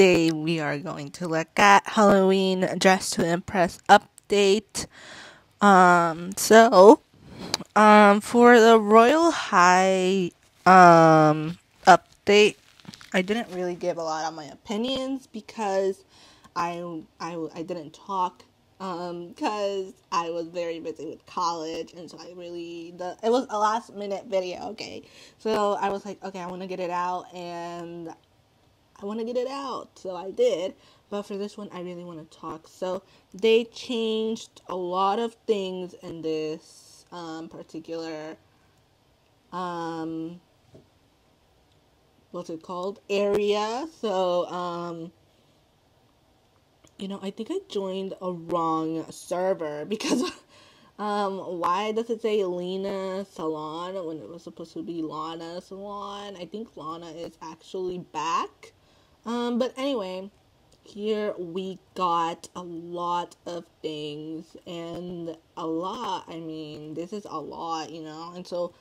Today we are going to look at Halloween Dress to Impress update. Um, so, um, for the Royal High, um, update, I didn't really give a lot of my opinions because I, I, I didn't talk um because I was very busy with college and so I really the it was a last minute video okay so I was like okay I want to get it out and I want to get it out so I did but for this one I really want to talk so they changed a lot of things in this um particular um what's it called area so um you know, I think I joined a wrong server because um why does it say Lena Salon when it was supposed to be Lana Salon? I think Lana is actually back. Um but anyway, here we got a lot of things and a lot. I mean, this is a lot, you know. And so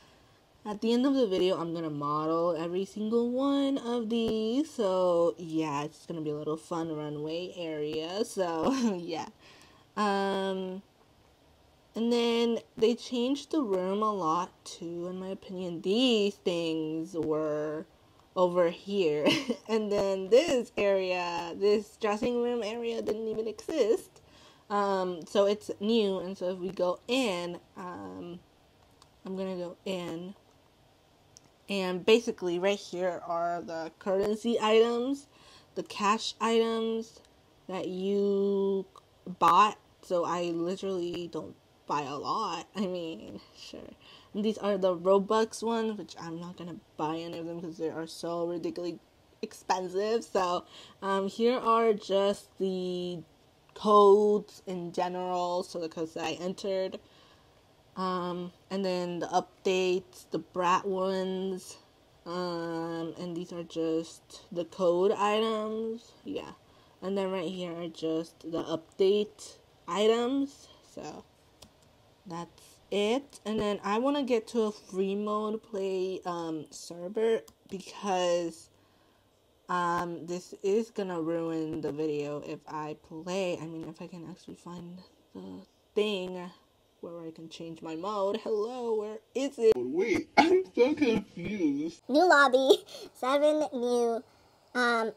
at the end of the video, I'm gonna model every single one of these. So yeah, it's gonna be a little fun runway area. So yeah. Um, and then they changed the room a lot too, in my opinion. These things were over here. and then this area, this dressing room area didn't even exist. Um, so it's new. And so if we go in, um, I'm gonna go in and basically, right here are the currency items, the cash items that you bought. So I literally don't buy a lot. I mean, sure. And these are the Robux ones, which I'm not gonna buy any of them because they are so ridiculously expensive. So um, here are just the codes in general. So the codes that I entered. Um, and then the updates, the brat ones, um, and these are just the code items. Yeah. And then right here are just the update items. So that's it. And then I want to get to a free mode play um, server because um, this is gonna ruin the video if I play. I mean, if I can actually find the thing where I can change my mode. Hello, where is it? Wait, I'm so confused. New lobby, seven new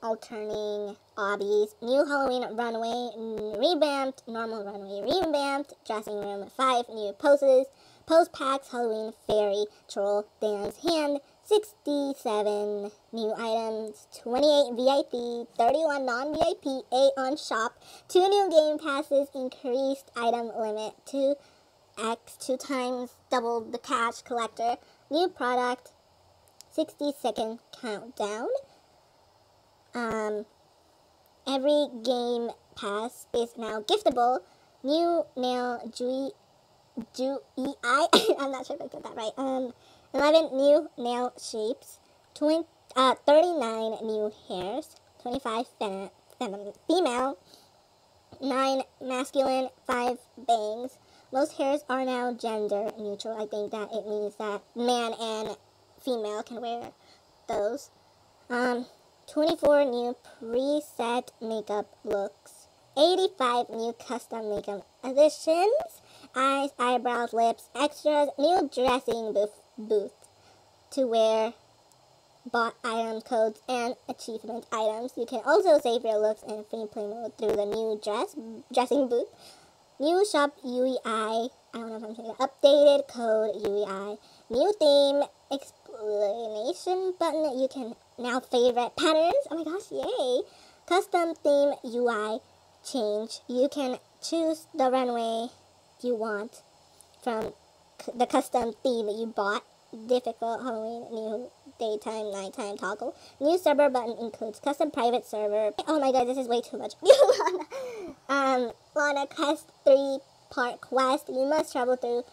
um, alternating obbies, new Halloween runway, revamped normal runway, revamped dressing room, five new poses, pose packs, Halloween fairy, troll, dance, hand, 67 new items, 28 VIP, 31 non VIP, 8 on shop, 2 new game passes, increased item limit, 2 X two times double the cash collector. New product, 60 second countdown. Um, every game pass is now giftable. New nail Jui Ju E I. I'm not sure if I got that right. Um, 11 new nail shapes. 20, uh, 39 new hairs. 25 fem- fem- female. 9 masculine. 5 bangs most hairs are now gender neutral. I think that it means that man and female can wear those. Um, 24 new preset makeup looks. 85 new custom makeup additions. Eyes, eyebrows, lips, extras, new dressing booth, booth to wear bought item codes and achievement items. You can also save your looks in free play mode through the new dress dressing booth. New shop UEI. I don't know if I'm saying that. Updated code UEI. New theme explanation button. That you can now favorite patterns. Oh my gosh, yay! Custom theme UI change. You can choose the runway you want from the custom theme that you bought. Difficult Halloween new daytime, nighttime toggle. New server button includes custom private server. Oh my god, this is way too much. um, Lana Quest 3 part quest. You must travel through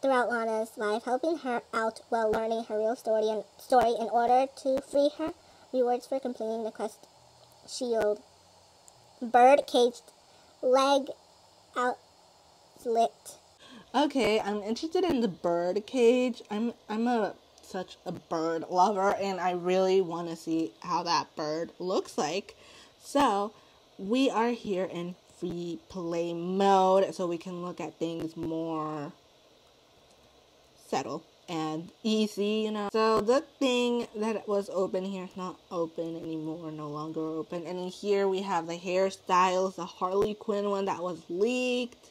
throughout Lana's life, helping her out while learning her real story and story in order to free her. Rewards for completing the quest shield. Bird caged leg out slit. Okay, I'm interested in the bird cage. I'm I'm a such a bird lover and I really want to see how that bird looks like. So, we are here in free play mode so we can look at things more settle and easy, you know. So the thing that was open here is not open anymore, no longer open. And in here we have the hairstyles, the Harley Quinn one that was leaked.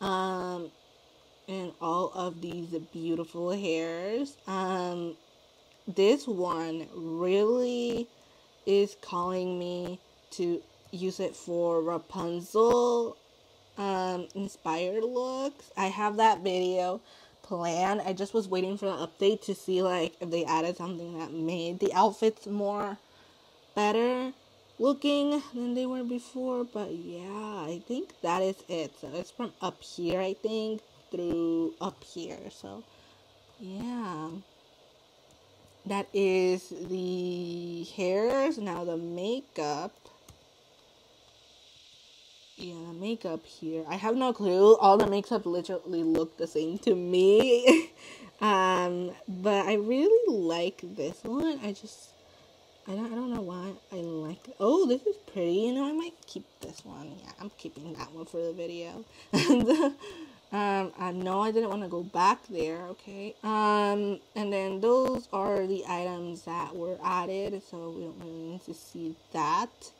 Um and all of these beautiful hairs. Um this one really is calling me to use it for Rapunzel um inspired looks. I have that video plan. I just was waiting for the update to see like if they added something that made the outfits more better looking than they were before. But yeah, I think that is it. So it's from up here, I think, through up here. So yeah. That is the hairs. Now the makeup yeah, makeup here. I have no clue. All the makeup literally look the same to me. um, but I really like this one. I just I don't I don't know why I like Oh, this is pretty. You know, I might keep this one. Yeah, I'm keeping that one for the video. and um I know I didn't want to go back there, okay? Um and then those are the items that were added, so we don't really need to see that.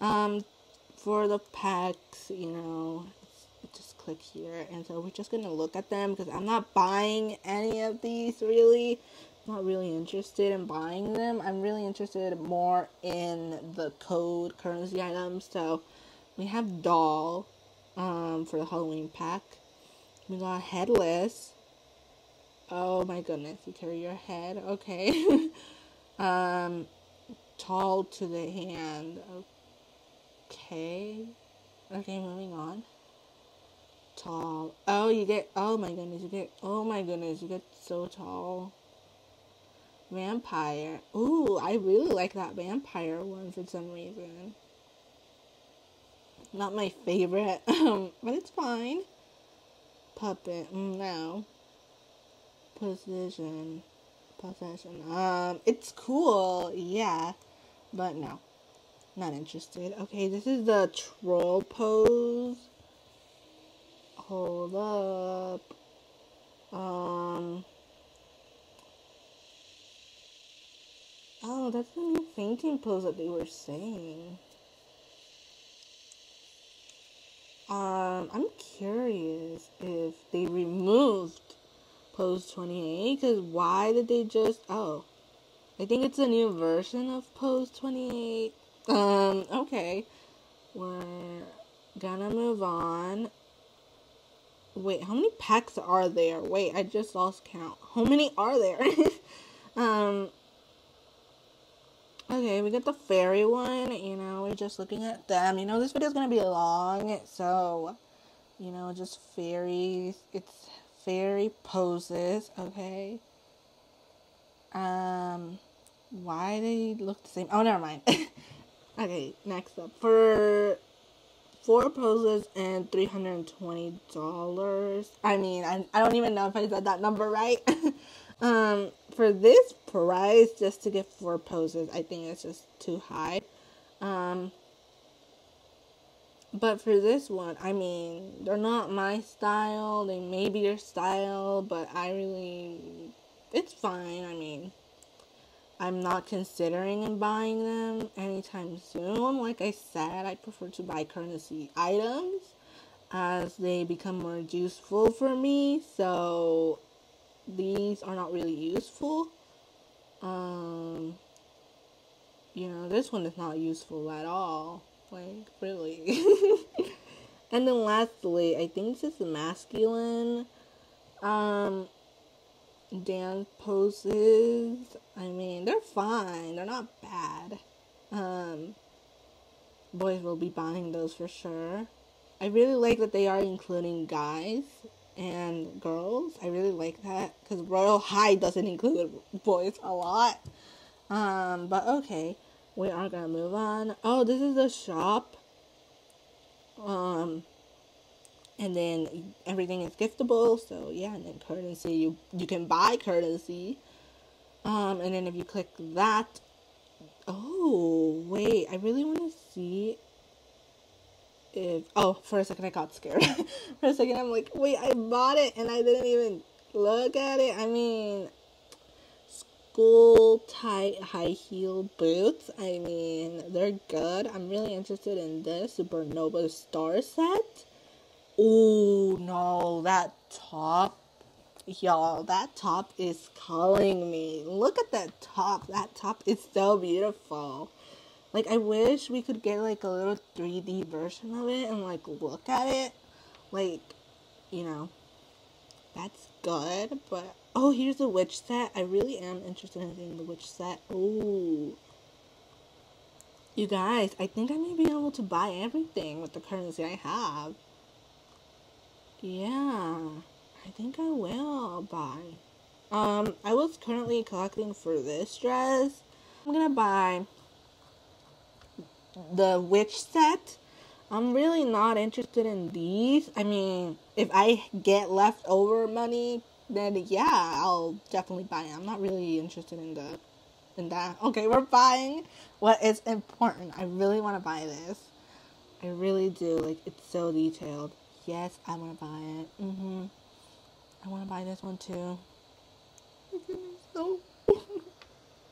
Um for the packs, you know, just click here. And so we're just going to look at them because I'm not buying any of these really. not really interested in buying them. I'm really interested more in the code currency items. So we have doll um, for the Halloween pack. We got headless. Oh my goodness, you carry your head. Okay. um, tall to the hand. Okay Okay. Okay, moving on. Tall. Oh, you get. Oh my goodness, you get. Oh my goodness, you get so tall. Vampire. Ooh, I really like that vampire one for some reason. Not my favorite, but it's fine. Puppet. Mm, no. Position. Possession. Um, it's cool, yeah, but no. Not interested. Okay, this is the troll pose. Hold up. Um. Oh, that's the new fainting pose that they were saying. Um, I'm curious if they removed pose 28 because why did they just oh I think it's a new version of pose 28 um, okay. We're gonna move on. Wait, how many packs are there? Wait, I just lost count. How many are there? um, okay, we got the fairy one. You know, we're just looking at them. You know, this video is gonna be long, so, you know, just fairies. It's fairy poses, okay? Um, why they look the same? Oh, never mind. Okay, next up. For four poses and $320. I mean, I, I don't even know if I said that number right. um, for this price, just to get four poses, I think it's just too high. Um, but for this one, I mean, they're not my style. They may be your style, but I really, it's fine. I mean, I'm not considering buying them anytime soon. Like I said, I prefer to buy currency items as they become more useful for me. So these are not really useful. Um, you know, this one is not useful at all. Like, really. and then lastly, I think this is masculine. Um, dance poses. I mean, they're fine. They're not bad. Um, boys will be buying those for sure. I really like that they are including guys and girls. I really like that because Royal High doesn't include boys a lot. Um, but okay, we are gonna move on. Oh, this is the shop. Um, and then everything is giftable so yeah and then currency you you can buy currency Um, and then if you click that, oh wait, I really want to see if oh for a second I got scared. for a second I'm like, wait, I bought it and I didn't even look at it. I mean, school tight high heel boots. I mean, they're good. I'm really interested in this Supernova Star set. Oh no, that top. Y'all, that top is calling me. Look at that top. That top is so beautiful. Like, I wish we could get like a little 3D version of it and like look at it. Like, you know, that's good. But, oh, here's the witch set. I really am interested in seeing the witch set. Ooh. You guys, I think I may be able to buy everything with the currency I have. Yeah, I think I will buy. Um, I was currently collecting for this dress. I'm gonna buy the witch set. I'm really not interested in these. I mean, if I get leftover money, then yeah, I'll definitely buy it. I'm not really interested in the in that. Okay, we're buying what is important. I really want to buy this. I really do. Like it's so detailed. Yes, I want to buy it. Mm-hmm. I want to buy this one too. so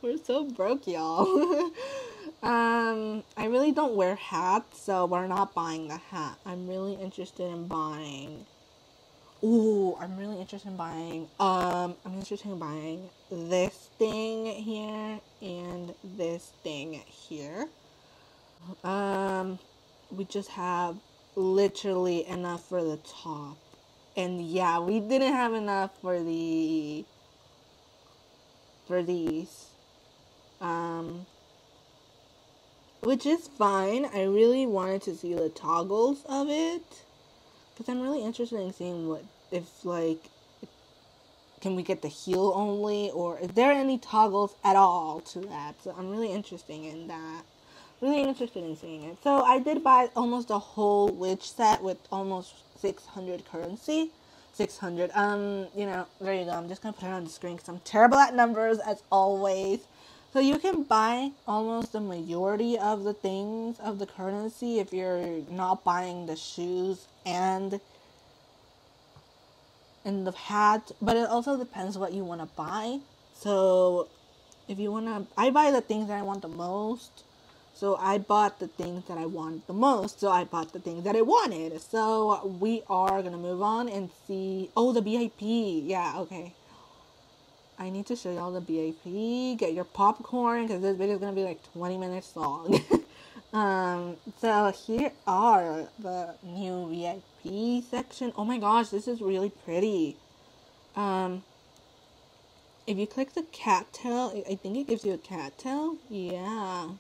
we're so broke, y'all. um, I really don't wear hats, so we're not buying the hat. I'm really interested in buying. Ooh, I'm really interested in buying. Um, I'm interested in buying this thing here and this thing here. Um, we just have literally enough for the top. And yeah, we didn't have enough for the for these. Um which is fine. I really wanted to see the toggles of it cuz I'm really interested in seeing what if like can we get the heel only or is there any toggles at all to that? So I'm really interested in that really interested in seeing it. So I did buy almost a whole witch set with almost 600 currency. 600. Um, you know, there you go. I'm just gonna put it on the screen because I'm terrible at numbers as always. So you can buy almost the majority of the things of the currency if you're not buying the shoes and and the hat, but it also depends what you want to buy. So if you want to I buy the things that I want the most so I bought the things that I wanted the most. So I bought the things that I wanted. So we are gonna move on and see. Oh, the BIP. Yeah, okay. I need to show y'all the BIP. Get your popcorn because this video is gonna be like 20 minutes long. um, so here are the new VIP section. Oh my gosh, this is really pretty. Um, if you click the cat tail, I think it gives you a cat tail. Yeah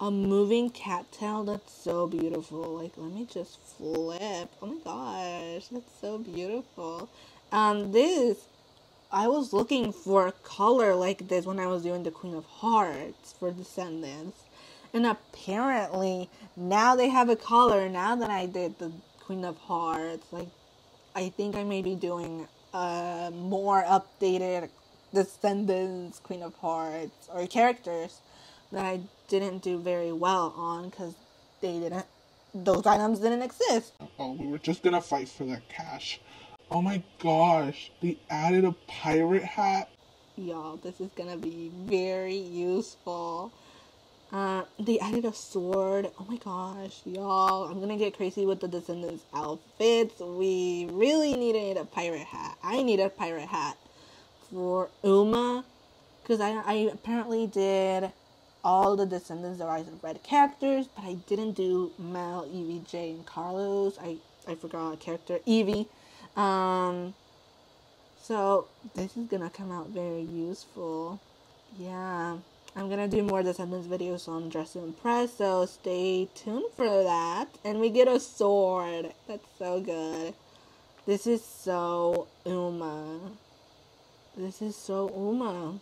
a moving cattail? That's so beautiful. Like let me just flip. Oh my gosh that's so beautiful. Um this i was looking for a color like this when i was doing the queen of hearts for descendants. And apparently now they have a color now that i did the queen of hearts like i think i may be doing a more updated descendants queen of hearts or characters that I didn't do very well on because they didn't, those items didn't exist. Oh, we were just gonna fight for that cash. Oh my gosh, they added a pirate hat. Y'all, this is gonna be very useful. Uh, they added a sword. Oh my gosh, y'all. I'm gonna get crazy with the Descendants outfits. We really needed a pirate hat. I need a pirate hat for Uma. Because I, I apparently did all the Descendants the Rise of Red characters, but I didn't do Mal, Evie, Jay, and Carlos. I, I forgot a character, Evie. Um, so this is gonna come out very useful. Yeah, I'm gonna do more Descendants videos on Dress to Impress, so stay tuned for that. And we get a sword. That's so good. This is so Uma. This is so Uma.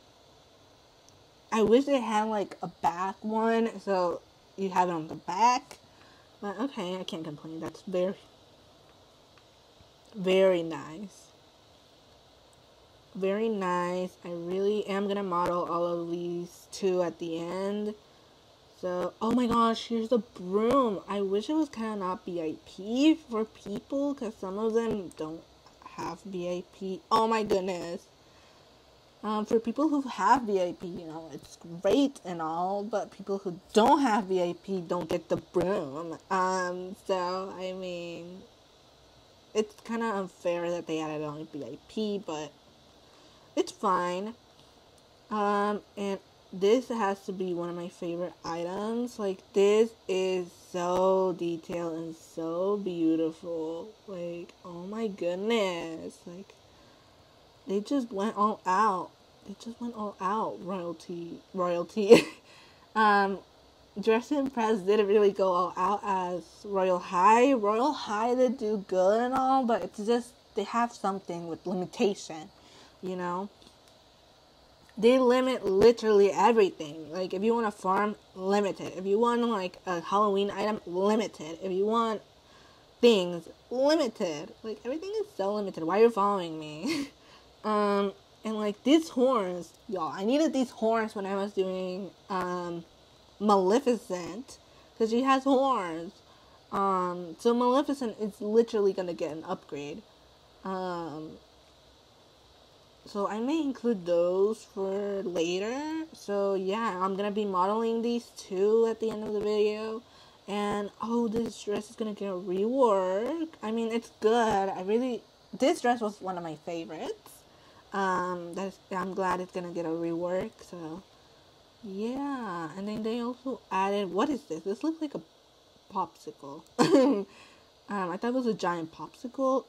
I wish they had like a back one, so you have it on the back. But okay, I can't complain. That's very, very nice. very nice. I really am gonna model all of these two at the end. So, oh my gosh, here's the broom. I wish it was kind of not VIP for people because some of them don't have VIP. Oh my goodness. Um, for people who have VIP, you know, it's great and all, but people who don't have VIP don't get the broom. Um, so, I mean, it's kind of unfair that they added only VIP, but it's fine. Um, and this has to be one of my favorite items. Like, this is so detailed and so beautiful. Like, oh my goodness. Like, they just went all out. They just went all out. Royalty, royalty. um, Dress to Impress didn't really go all out as Royal High. Royal High they do good and all, but it's just they have something with limitation, you know. They limit literally everything. Like if you want a farm, limited. If you want like a Halloween item, limited. If you want things, limited. Like everything is so limited. Why are you following me? um and like these horns, y'all, I needed these horns when I was doing um Maleficent because she has horns. Um, so Maleficent is literally gonna get an upgrade. Um, so I may include those for later. So yeah, I'm gonna be modeling these two at the end of the video. And oh, this dress is gonna get a rework. I mean, it's good. I really this dress was one of my favorites. Um, that's I'm glad it's gonna get a rework. So yeah, and then they also added what is this? This looks like a popsicle. um, I thought it was a giant popsicle.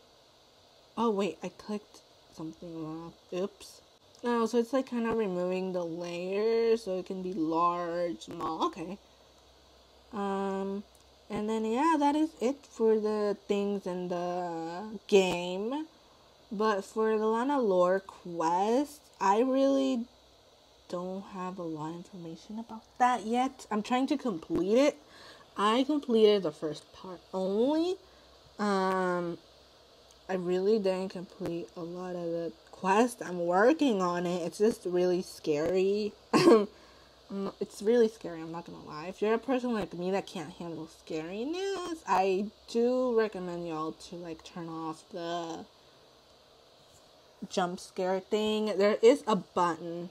Oh wait, I clicked something wrong. Oops. Oh, so it's like kind of removing the layers so it can be large, small. Okay. Um, and then yeah, that is it for the things in the game. But for the Lana Lore quest, I really don't have a lot of information about that yet. I'm trying to complete it. I completed the first part only. Um, I really didn't complete a lot of the quest. I'm working on it. It's just really scary. it's really scary, I'm not gonna lie. If you're a person like me that can't handle scary news, I do recommend y'all to like turn off the jump scare thing. There is a button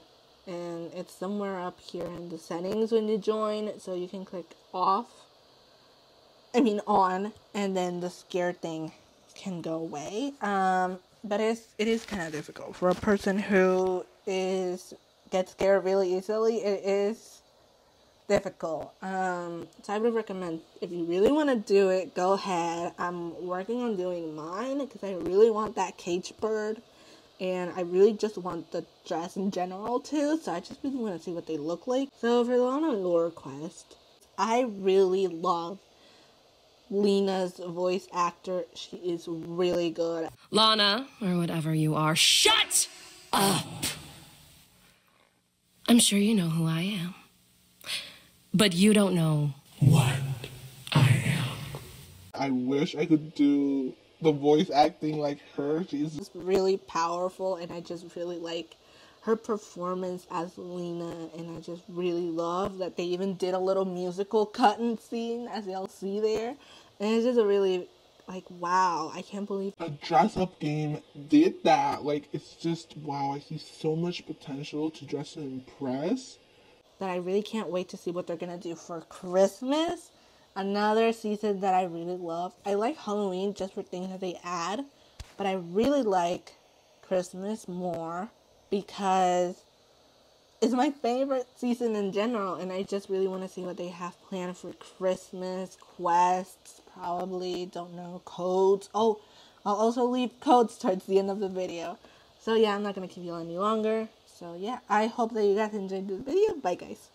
and it's somewhere up here in the settings when you join so you can click off I mean on and then the scare thing can go away. Um but it's it is kind of difficult. For a person who is gets scared really easily it is difficult. Um so I would recommend if you really want to do it go ahead. I'm working on doing mine because I really want that cage bird and I really just want the dress in general too, so I just really want to see what they look like. So for Lana Lore Quest, I really love Lena's voice actor. She is really good. Lana, or whatever you are, shut up! I'm sure you know who I am. But you don't know what I am. I wish I could do the voice acting like her. She's just really powerful, and I just really like her performance as Lena, and I just really love that they even did a little musical cutting scene, as y'all see there, and it's just a really like wow, I can't believe a dress up game did that. Like it's just wow, I see so much potential to dress to impress. That I really can't wait to see what they're gonna do for Christmas another season that I really love. I like Halloween just for things that they add, but I really like Christmas more because it's my favorite season in general, and I just really want to see what they have planned for Christmas quests. Probably don't know codes. Oh, I'll also leave codes towards the end of the video. So yeah, I'm not gonna keep you any longer. So yeah, I hope that you guys enjoyed this video. Bye guys.